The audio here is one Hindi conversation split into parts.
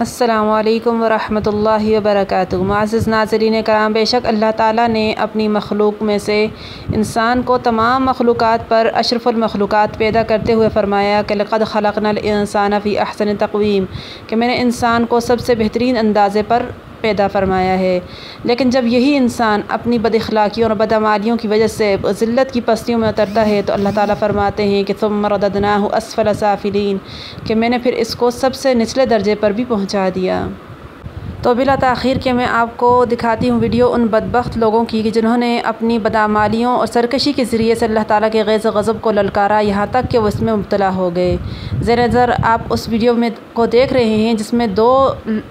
अल्लाम वरहमतुल्लाहि वर्क माज़ नाजरीन कराम बेशक अल्लाह ताला ने अपनी मखलूक में से इंसान को तमाम मखलूक़ात पर अशरफुलमखलूक़ात पैदा करते हुए फ़रमाया कि लक़द ख़लक़नल इंसान फ़ी अहसन तक़वीम, कि मैंने इंसान को सबसे बेहतरीन अंदाज़े पर पैदा फरमाया है। लेकिन जब यही इंसान अपनी बदअखलाक़ियों और बदमालियों की वजह से ज़िल्लत की पस्तियों में उतरता है तो अल्लाह ताला फरमाते हैं कि तुम मरदना असफ़ल साफ़िलीन, कि मैंने फिर इसको सबसे निचले दर्जे पर भी पहुँचा दिया। तो बिला तख़ीर के मैं आपको दिखाती हूँ वीडियो उन बदबख्त लोगों की कि जिन्होंने अपनी बदामालियों और सरकशी के ज़रिए से अल्लाह ताला के गैज़ गज़ब को ललकारा यहाँ तक कि वो इसमें मुबतला हो गए। ज़र ज़र आप उस वीडियो में को देख रहे हैं जिसमें दो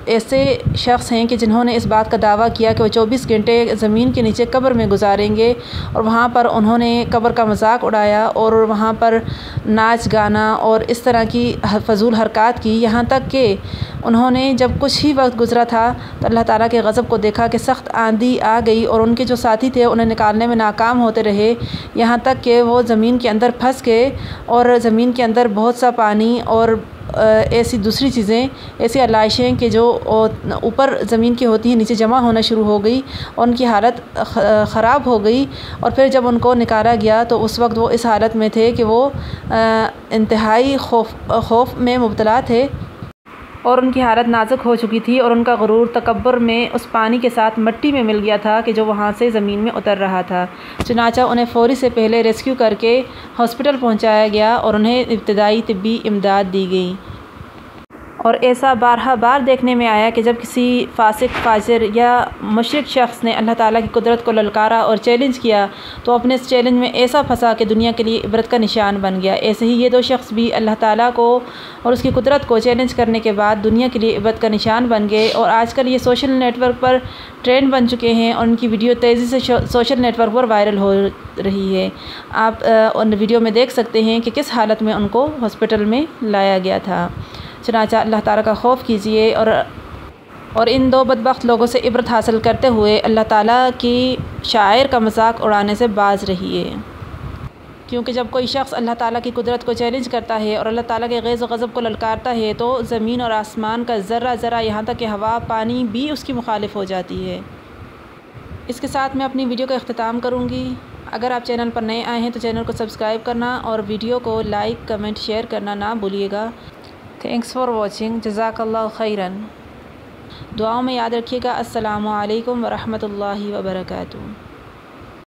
ऐसे शख्स हैं कि जिन्होंने इस बात का दावा किया कि वो चौबीस घंटे ज़मीन के नीचे कब्र में गुजारेंगे और वहाँ पर उन्होंने कब्र का मज़ाक उड़ाया और वहाँ पर नाच गाना और इस तरह की फजूल हरकत की। यहाँ तक कि उन्होंने जब कुछ ही वक्त गुजरा था तो अल्लाह ताला के गज़ब को देखा कि सख्त आंधी आ गई और उनके जो साथी थे उन्हें निकालने में नाकाम होते रहे। यहाँ तक कि वो ज़मीन के अंदर फंस गए और ज़मीन के अंदर बहुत सा पानी और ऐसी दूसरी चीज़ें, ऐसी आलाइशें कि जो ऊपर ज़मीन की होती हैं, नीचे जमा होना शुरू हो गई और उनकी हालत ख़राब हो गई और फिर जब उनको निकाला गया तो उस वक्त वो इस हालत में थे कि वो इंतहाई खौफ खौफ में मुबतला थे। और उनकी हालत नाजुक हो चुकी थी और उनका गुरूर तकबर में उस पानी के साथ मट्टी में मिल गया था कि जो वहाँ से ज़मीन में उतर रहा था। चनाचा उन्हें फ़ौरी से पहले रेस्क्यू करके हॉस्पिटल पहुँचाया गया और उन्हें इब्तदाई तबी इमदाद दी गई। और ऐसा बारहा बार देखने में आया कि जब किसी फासिक, फाजिर या मशरक शख्स ने अल्लाह ताला की कुदरत को ललकारा और चैलेंज किया तो अपने इस चैलेंज में ऐसा फंसा कि दुनिया के लिए इबरत का निशान बन गया। ऐसे ही ये दो शख्स भी अल्लाह ताला को और उसकी कुदरत को चैलेंज करने के बाद दुनिया के लिए इबरत का निशान बन गए और आजकल ये सोशल नेटवर्क पर ट्रेंड बन चुके हैं और उनकी वीडियो तेज़ी से सोशल नेटवर्क पर वायरल हो रही है। आप उन वीडियो में देख सकते हैं कि किस हालत में उनको हॉस्पिटल में लाया गया था। चनाचा अल्लाह ताला का खौफ कीजिए और और इन दो बदबख्त लोगों से इबरत हासिल करते हुए अल्लाह ताला की शायर का मज़ाक उड़ाने से बाज रहिए। क्योंकि जब कोई शख्स अल्लाह ताला की कुदरत को चैलेंज करता है और अल्लाह ताला के गैज़ गज़ब को ललकारता है तो ज़मीन और आसमान का ज़र्रा ज़रा यहाँ तक कि हवा, पानी भी उसकी मुखालिफ हो जाती है। इसके साथ मैं अपनी वीडियो का अख्ताम करूँगी। अगर आप चैनल पर नए आए हैं तो चैनल को सब्सक्राइब करना और वीडियो को लाइक, कमेंट, शेयर करना ना भूलिएगा। थैंक्स फॉर वॉचिंग जजाकल्ला खैरन दुआओं में याद रखिएगा अस्सलाम वरहमल वर्का